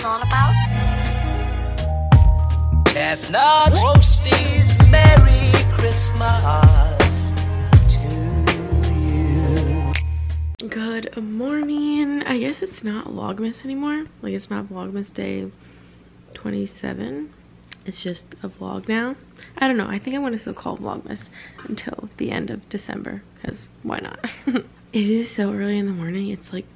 is all about? Chestnuts roasties, Merry Christmas to you. Good morning. I guess it's not Vlogmas anymore. Like it's not Vlogmas day 27. It's just a vlog now. I don't know. I think I want to still call Vlogmas until the end of December because why not? it is so early in the morning. It's like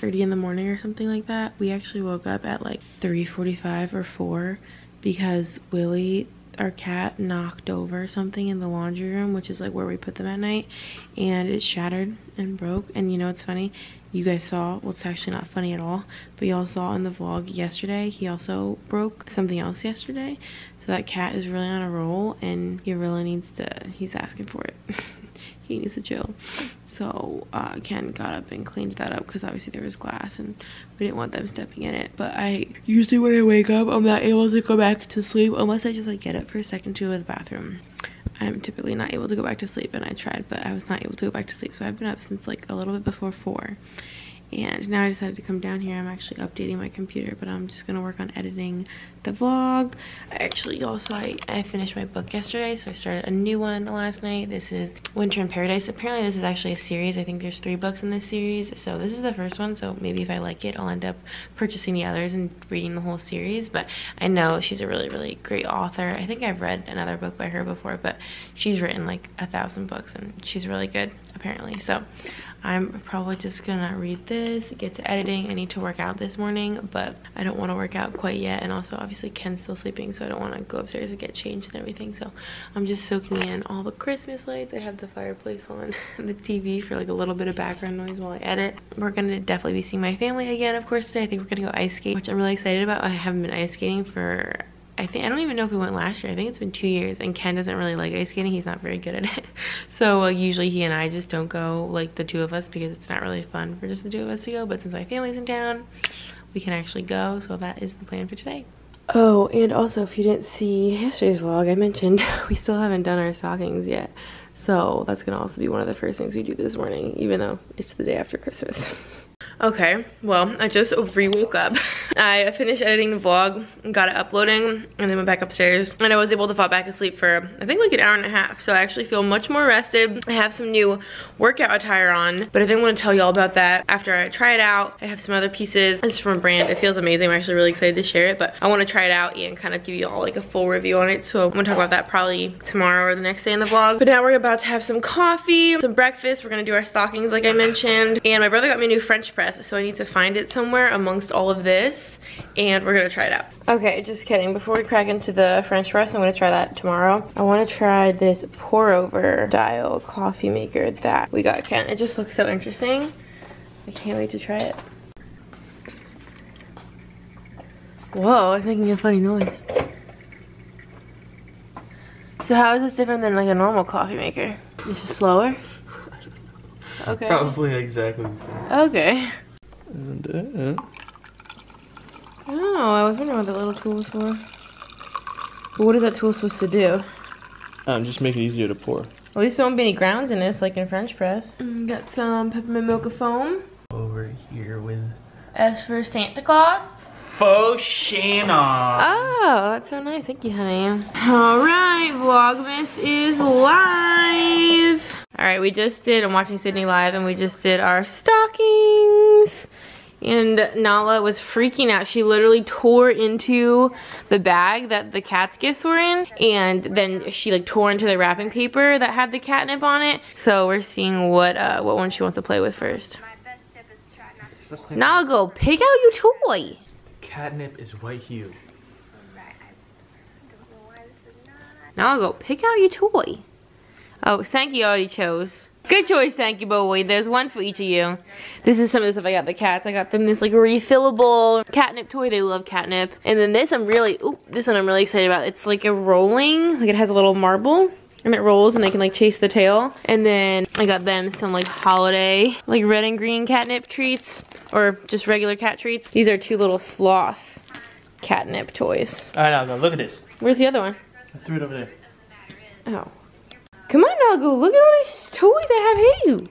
5.30 in the morning or something like that. We actually woke up at like 3.45 or 4 because Willie, our cat, knocked over something in the laundry room, which is like where we put them at night, and it shattered and broke. And you know what's funny? You guys saw, well it's actually not funny at all, but y'all saw in the vlog yesterday, he also broke something else yesterday. So that cat is really on a roll and he really needs to, he's asking for it. he needs to chill. So uh, Ken got up and cleaned that up because obviously there was glass and we didn't want them stepping in it. But I usually when I wake up, I'm not able to go back to sleep unless I just like get up for a second to go to the bathroom. I'm typically not able to go back to sleep and I tried, but I was not able to go back to sleep. So I've been up since like a little bit before four and now I decided to come down here. I'm actually updating my computer, but I'm just gonna work on editing the vlog. I actually also, I, I finished my book yesterday, so I started a new one last night. This is Winter in Paradise. Apparently this is actually a series. I think there's three books in this series, so this is the first one, so maybe if I like it, I'll end up purchasing the others and reading the whole series, but I know she's a really, really great author. I think I've read another book by her before, but she's written like a thousand books, and she's really good, apparently, so I'm probably just gonna read this, get to editing. I need to work out this morning, but I don't wanna work out quite yet. And also obviously Ken's still sleeping, so I don't wanna go upstairs and get changed and everything. So I'm just soaking in all the Christmas lights. I have the fireplace on the TV for like a little bit of background noise while I edit. We're gonna definitely be seeing my family again, of course, today. I think we're gonna go ice skate, which I'm really excited about. I haven't been ice skating for I think I don't even know if we went last year. I think it's been two years and Ken doesn't really like ice skating. He's not very good at it. So uh, usually he and I just don't go like the two of us because it's not really fun for just the two of us to go. But since my family's in town, we can actually go. So that is the plan for today. Oh, and also if you didn't see yesterday's vlog, I mentioned we still haven't done our stockings yet. So that's gonna also be one of the first things we do this morning, even though it's the day after Christmas. Okay, well, I just re-woke up. I finished editing the vlog, and got it uploading, and then went back upstairs. And I was able to fall back asleep for, I think like an hour and a half. So I actually feel much more rested. I have some new workout attire on, but I didn't want to tell y'all about that after I try it out. I have some other pieces. Is from a brand. It feels amazing. I'm actually really excited to share it, but I want to try it out and kind of give you all like a full review on it. So I'm going to talk about that probably tomorrow or the next day in the vlog. But now we're about to have some coffee, some breakfast. We're going to do our stockings like I mentioned. And my brother got me a new French press so I need to find it somewhere amongst all of this and we're gonna try it out. Okay, just kidding. Before we crack into the French press, I'm gonna try that tomorrow. I wanna try this pour over style coffee maker that we got Ken. It just looks so interesting. I can't wait to try it. Whoa, it's making a funny noise. So how is this different than like a normal coffee maker? This is slower? Okay. Probably exactly the same. Okay. And, uh, Oh, I was wondering what the little tool was for. But what is that tool supposed to do? um, just make it easier to pour. At least there won't be any grounds in this, like in French press. Mm, got some peppermint mocha foam. Over here with S for Santa Claus. Faux Shannon. Oh, that's so nice. Thank you, honey. All right, Vlogmas is live. All right, we just did, I'm watching Sydney live, and we just did our stockings. And Nala was freaking out. She literally tore into the bag that the cat's gifts were in. And then she like tore into the wrapping paper that had the catnip on it. So we're seeing what uh, what one she wants to play with first. Nala, go pick out your toy. Catnip is white hue. Now I'll go pick out your toy. Oh, Sankey already chose. Good choice, Sankey boy. There's one for each of you. This is some of the stuff I got the cats. I got them this like refillable catnip toy. They love catnip. And then this I'm really, ooh, this one I'm really excited about. It's like a rolling, like it has a little marble and it rolls and they can like chase the tail. And then I got them some like holiday, like red and green catnip treats or just regular cat treats. These are two little sloth catnip toys. All right, now go. Look at this. Where's the other one? I threw it over there. Oh. Come on, Nalgo. Look at all these toys I have here.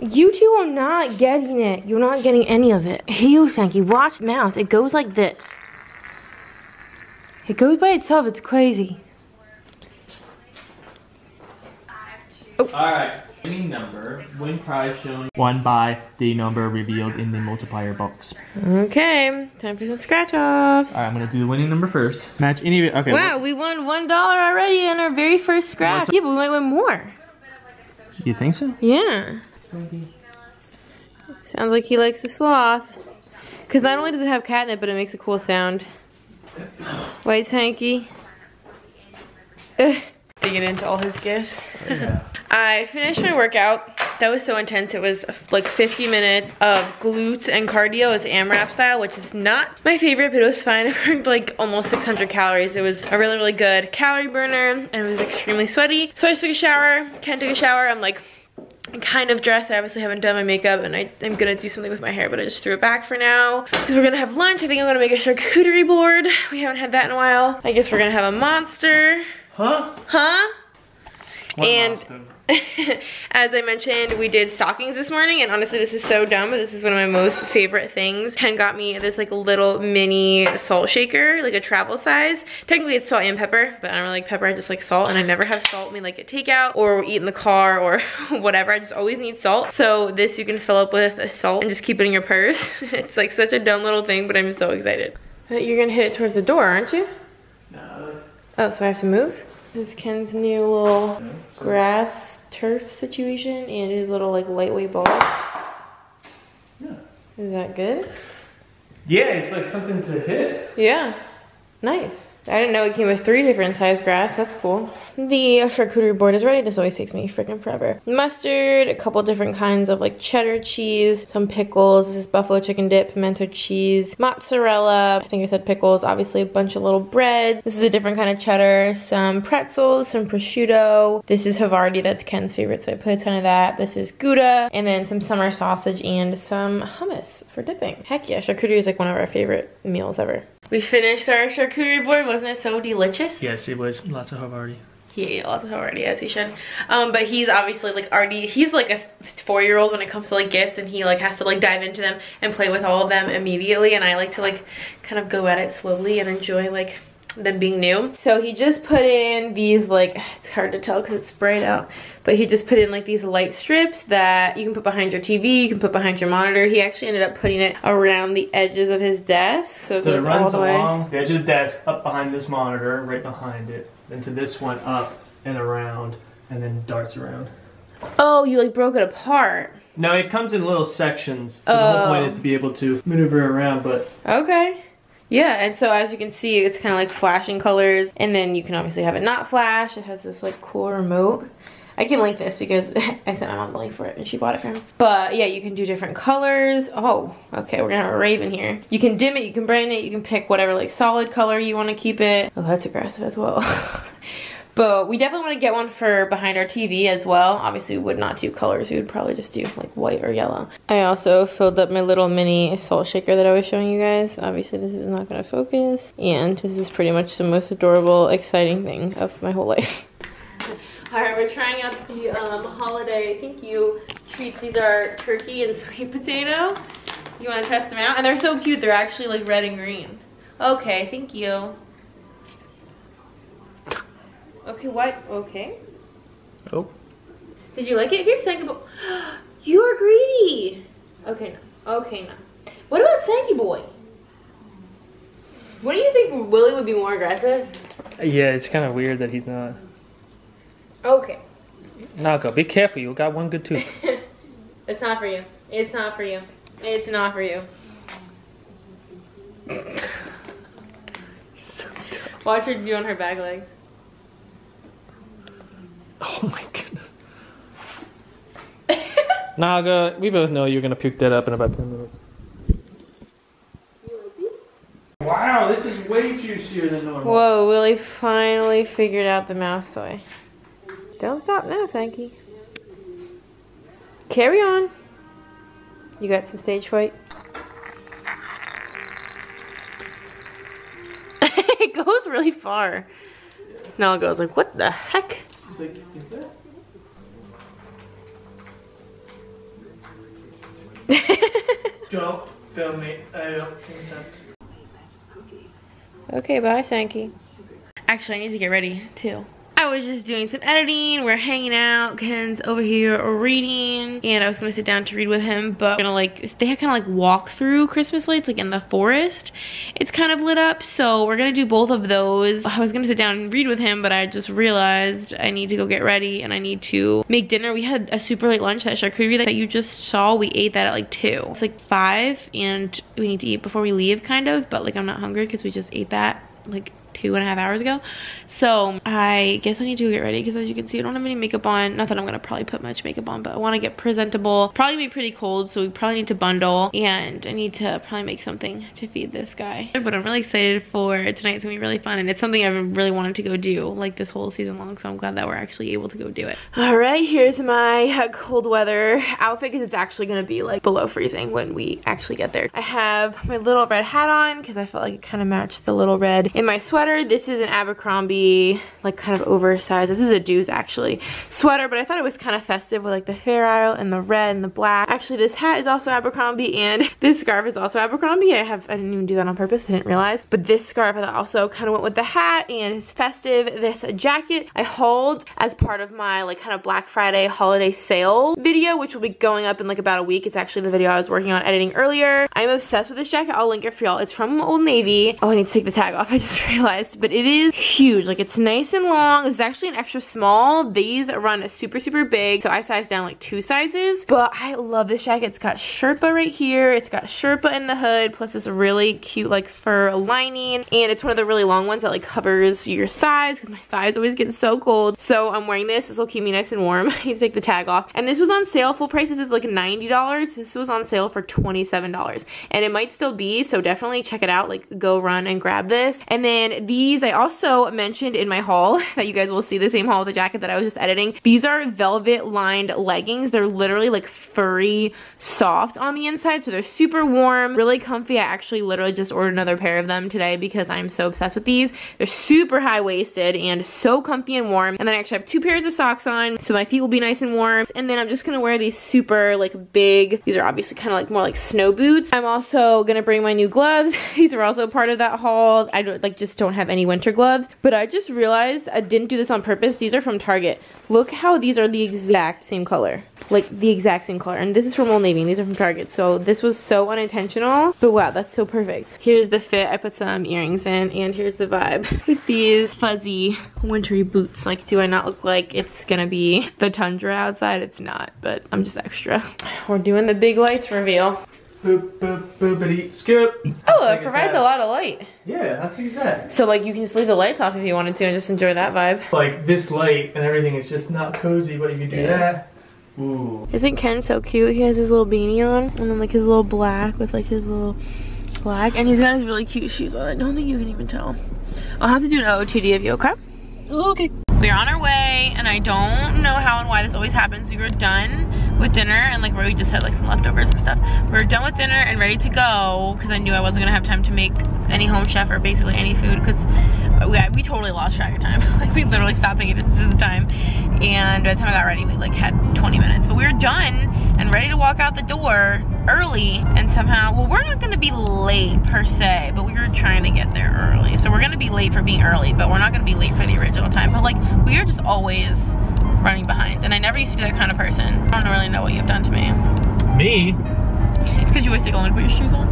You two are not getting it. You're not getting any of it. You, Sankey, watch the mouse. It goes like this. It goes by itself. It's crazy. Alright. Winning number. Win prize shown. One by the number revealed in the multiplier box. Okay, time for some scratch offs. Alright, I'm gonna do the winning number first. Match any. Of it. Okay. Wow, we won one dollar already in our very first scratch. Yeah, but we might win more. You think so? Yeah. Sounds like he likes the sloth. Because not only does it have catnip, but it makes a cool sound. White Hanky. Digging into all his gifts. I finished my workout. That was so intense. It was like 50 minutes of glutes and cardio as AMRAP style, which is not my favorite, but it was fine. I burned like almost 600 calories. It was a really, really good calorie burner and it was extremely sweaty. So I just took a shower. Can't take a shower. I'm like kind of dressed. I obviously haven't done my makeup and I, am gonna do something with my hair, but I just threw it back for now. Because we're gonna have lunch. I think I'm gonna make a charcuterie board. We haven't had that in a while. I guess we're gonna have a monster. Huh? Huh? What And- As I mentioned, we did stockings this morning, and honestly, this is so dumb, but this is one of my most favorite things. Ken got me this like little mini salt shaker, like a travel size. Technically, it's salt and pepper, but I don't really like pepper. I just like salt, and I never have salt when we like get takeout or eat in the car or whatever. I just always need salt. So this you can fill up with salt and just keep it in your purse. it's like such a dumb little thing, but I'm so excited. You're gonna hit it towards the door, aren't you? No. Oh, so I have to move? This is Ken's new little grass turf situation and his little like lightweight ball. Yeah. Is that good? Yeah, it's like something to hit. Yeah. Nice. I didn't know it came with three different size grass. That's cool. The charcuterie board is ready. This always takes me freaking forever. Mustard, a couple different kinds of like cheddar cheese, some pickles. This is buffalo chicken dip, pimento cheese, mozzarella. I think I said pickles. Obviously, a bunch of little breads. This is a different kind of cheddar. Some pretzels, some prosciutto. This is Havarti. That's Ken's favorite, so I put a ton of that. This is Gouda, and then some summer sausage and some hummus for dipping. Heck yeah, charcuterie is like one of our favorite meals ever. We finished our charcuterie board. Wasn't it so delicious? Yes, it was lots of Havarti. He ate lots of already, as he should. Um, but he's obviously like already, he's like a four-year-old when it comes to like gifts and he like has to like dive into them and play with all of them immediately. And I like to like kind of go at it slowly and enjoy like them being new. So he just put in these like, it's hard to tell because it's sprayed out, but he just put in like these light strips that you can put behind your TV, you can put behind your monitor. He actually ended up putting it around the edges of his desk. So it So it runs along the edge of the desk, up behind this monitor, right behind it, then to this one, up and around, and then darts around. Oh, you like broke it apart. No, it comes in little sections. So the whole point Oh. is to be able to maneuver around, but Okay. Yeah, and so as you can see, it's kind of like flashing colors, and then you can obviously have it not flash. It has this like cool remote. I can link this because I sent my mom the link for it and she bought it for him. But yeah, you can do different colors. Oh, okay, we're gonna have a raven here. You can dim it, you can brighten it, you can pick whatever like solid color you want to keep it. Oh, that's aggressive as well. But we definitely want to get one for behind our TV as well. Obviously, we would not do colors. We would probably just do like white or yellow. I also filled up my little mini salt shaker that I was showing you guys. Obviously, this is not going to focus. And this is pretty much the most adorable, exciting thing of my whole life. All right, we're trying out the um, holiday thank you treats. These are turkey and sweet potato. You want to test them out? And they're so cute. They're actually like red and green. Okay, thank you. Okay, what? Okay. oh, Did you like it? Here, Sankey Boy. You are greedy. Okay, no. Okay, no. What about Sankey Boy? What do you think Willie would be more aggressive? yeah, it's kind of weird that he's not. Okay. Nago, be careful. You got one good tooth. it's not for you. It's not for you. It's not for you. Watch her do on her back legs. Oh my goodness. Naga, we both know you're gonna puke that up in about ten minutes. Wow, this is way juicier than normal. Whoa, Willie finally figured out the mouse toy. Don't stop now, Sankey. Carry on. You got some stage fright? it goes really far. Nala goes like, what the heck? She's like, is that? Don't film me. I don't consent. Okay, bye, Sankey. Actually, I need to get ready too. I was just doing some editing. We're hanging out. Ken's over here reading. And I was gonna sit down to read with him, but we're gonna like, they kind of like walk through Christmas lights like in the forest. It's kind of lit up, so we're gonna do both of those. I was gonna sit down and read with him, but I just realized I need to go get ready and I need to make dinner. We had a super late lunch, that charcuterie that you just saw. We ate that at like two. It's like five and we need to eat before we leave kind of, but like I'm not hungry because we just ate that like two and a half hours ago. So I guess I need to get ready because as you can see, I don't have any makeup on. Not that I'm gonna probably put much makeup on, but I wanna get presentable. Probably be pretty cold, so we probably need to bundle and I need to probably make something to feed this guy. But I'm really excited for tonight. It's gonna be really fun and it's something I've really wanted to go do like this whole season long. So I'm glad that we're actually able to go do it. All right, here's my cold weather outfit because it's actually gonna be like below freezing when we actually get there. I have my little red hat on because I felt like it kind of matched the little red in my sweater. This is an Abercrombie, like kind of oversized. This is a Dews actually sweater, but I thought it was kind of festive with like the Fair Isle and the red and the black. Actually, this hat is also Abercrombie and this scarf is also Abercrombie. I have, I didn't even do that on purpose. I didn't realize. But this scarf also kind of went with the hat and it's festive. This jacket I hauled as part of my like kind of Black Friday holiday sale video, which will be going up in like about a week. It's actually the video I was working on editing earlier. I'm obsessed with this jacket. I'll link it for y'all. It's from Old Navy. Oh, I need to take the tag off. I just realized, but it is huge. Like it's nice and long. It's actually an extra small. These run super, super big. So I sized down like two sizes, but I love this jacket. It's got Sherpa right here. It's got Sherpa in the hood, plus this really cute like fur lining. And it's one of the really long ones that like covers your thighs because my thighs always get so cold. So I'm wearing this. This will keep me nice and warm. I need to take the tag off. And this was on sale. Full prices is like $90. This was on sale for $27. And it might still be, so definitely check it out. Like go run and grab this. And then these I also mentioned in my haul that you guys will see the same haul the jacket that I was just editing. These are velvet lined leggings. They're literally like furry soft on the inside. So they're super warm, really comfy. I actually literally just ordered another pair of them today because I'm so obsessed with these. They're super high waisted and so comfy and warm. And then I actually have two pairs of socks on so my feet will be nice and warm. And then I'm just gonna wear these super like big, these are obviously kind of like more like snow boots. I'm also gonna bring my new gloves. these are also part of that haul. I don't like just don't have any winter gloves, but I just realized I didn't do this on purpose. These are from Target. Look how these are the exact same color. Like the exact same color. And this is from Old Navy these are from Target. So this was so unintentional. But wow, that's so perfect. Here's the fit. I put some earrings in and here's the vibe. With these fuzzy wintry boots. Like do I not look like it's gonna be the tundra outside? It's not, but I'm just extra. We're doing the big lights reveal. Boop, boop, boopity, skip. Oh, Like it I provides a lot of light. Yeah, that's what you said. So like you can just leave the lights off if you wanted to and just enjoy that vibe. Like this light and everything is just not cozy, but if you do Yeah. that. Ooh. Isn't Ken so cute? He has his little beanie on and then like his little black with like his little black and he's got his really cute shoes on. I don't think you can even tell. I'll have to do an OOTD of you, okay? Okay. We're on our way and I don't know how and why this always happens. We were done with dinner and like where we just had like some leftovers and stuff. We are done with dinner and ready to go because I knew I wasn't gonna have time to make any home chef or basically any food because we, we totally lost track of time. like we literally stopped paying attention to the time and by the time I got ready we like had 20 minutes. But we were done and ready to walk out the door early and somehow, well we're not gonna be late per se, but we were trying to get there early. So we're gonna be late for being early, but we're not gonna be late for the original time. But like we are just always running behind and I never used to be that kind of person. I don't really know what you've done to me. Me? It's because you always take only to put your shoes on.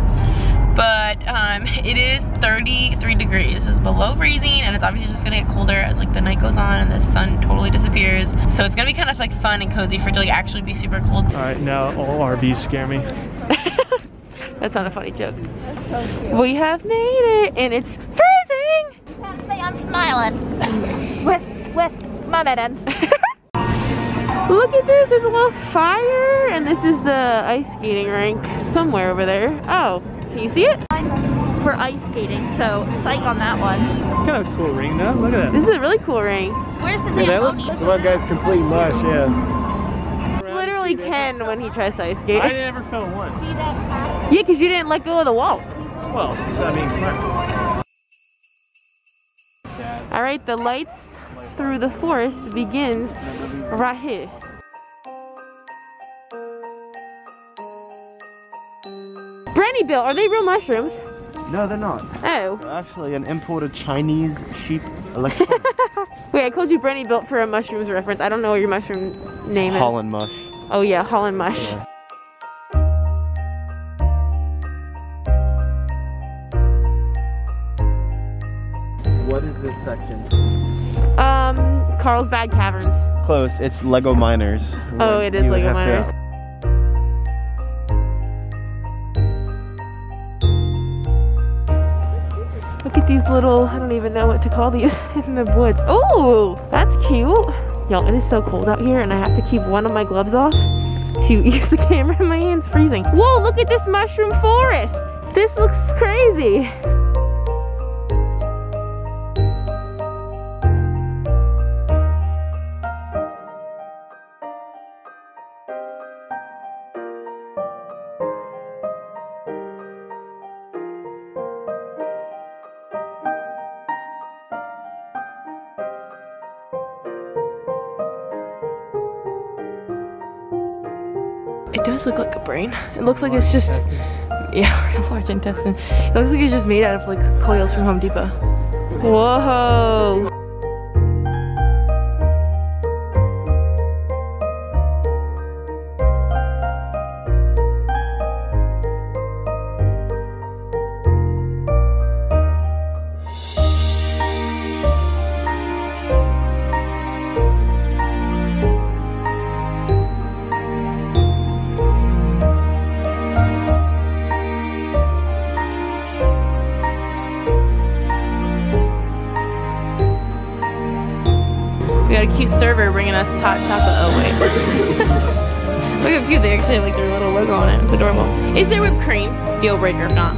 But um, it is 33 degrees. It's below freezing and it's obviously just gonna get colder as like the night goes on and the sun totally disappears. So it's gonna be kind of like fun and cozy for it to like actually be super cold. Alright, now all RVs scare me. That's not a funny joke. We have made it and it's freezing! Say I'm smiling with with my mittens. Look at this, there's a little fire and this is the ice skating rink somewhere over there. Oh, can you see it? We're ice skating, so psych on that one. It's kind of a cool ring though. Look at that. This is a really cool ring. Where's the Yeah, that was Zamboni? the one guy's complete mush, yeah. It's literally Ken when he tries to ice skate. I never fell once. See that? Yeah, because you didn't let go of the wall. Well, it's not being smart. All right, the lights through the forest begins right here. Brandy Bill, are they real mushrooms? No, they're not. Oh. They're actually an imported Chinese sheep electronic Wait, I called you Brandy Built for a mushrooms reference. I don't know what your mushroom name is. Holland mush. Oh yeah, Holland mush. Yeah. Carlsbad Caverns. Close. It's Lego Miners. Oh, it is Lego have to- Miners. Look at these little, I don't even know what to call these in the woods. Oh, that's cute. Y'all, it is so cold out here and I have to keep one of my gloves off to use the camera my hands freezing. Whoa, look at this mushroom forest. This looks crazy. It does look like a brain. It looks like it's just, yeah, large intestine. It looks like it's just made out of like coils from Home Depot. Whoa. Server bringing us hot chocolate. Oh wait. Look how cute they actually have like their little logo on it. It's adorable. Is there whipped cream? Deal breaker if not.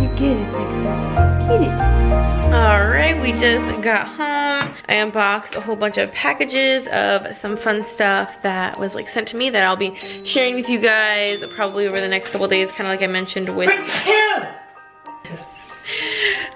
You get it, Sacred. Get it. Alright, we just got home. I unboxed a whole bunch of packages of some fun stuff that was like sent to me that I'll be sharing with you guys probably over the next couple days, kind of like I mentioned with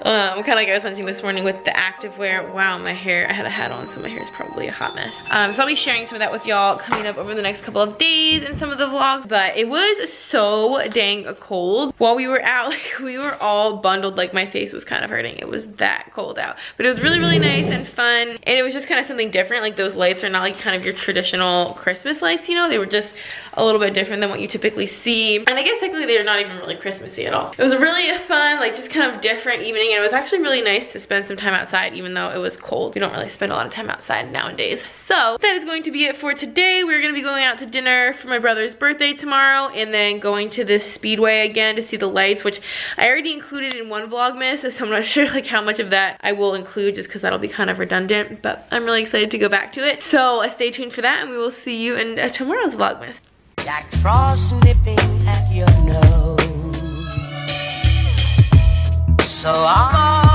um, kind of like I was mentioning this morning with the activewear. Wow, my hair, I had a hat on, so my hair is probably a hot mess. Um, so I'll be sharing some of that with y'all coming up over the next couple of days in some of the vlogs, but it was so dang cold. While we were out, like we were all bundled, like my face was kind of hurting. It was that cold out, but it was really, really nice and fun. And it was just kind of something different. Like those lights are not like kind of your traditional Christmas lights, you know? They were just a little bit different than what you typically see. And I guess technically they're not even really Christmassy at all. It was really a fun, like just kind of different evening. And it was actually really nice to spend some time outside even though it was cold. We don't really spend a lot of time outside nowadays. So that is going to be it for today. We're gonna be going out to dinner for my brother's birthday tomorrow and then going to this speedway again to see the lights, which I already included in one Vlogmas. So I'm not sure like how much of that I will include just because that'll be kind of redundant, but I'm really excited to go back to it. So uh, stay tuned for that and we will see you in uh, tomorrow's Vlogmas. Jack Frost nipping at your nose. So I'm